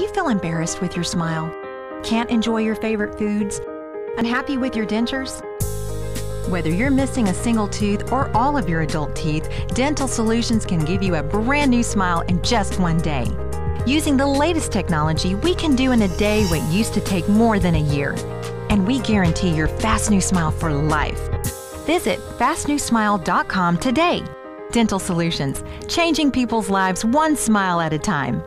you feel embarrassed with your smile? Can't enjoy your favorite foods? Unhappy with your dentures? Whether you're missing a single tooth or all of your adult teeth, Dental Solutions can give you a brand new smile in just one day. Using the latest technology, we can do in a day what used to take more than a year. And we guarantee your fast new smile for life. Visit fastnewsmile.com today. Dental Solutions, changing people's lives one smile at a time.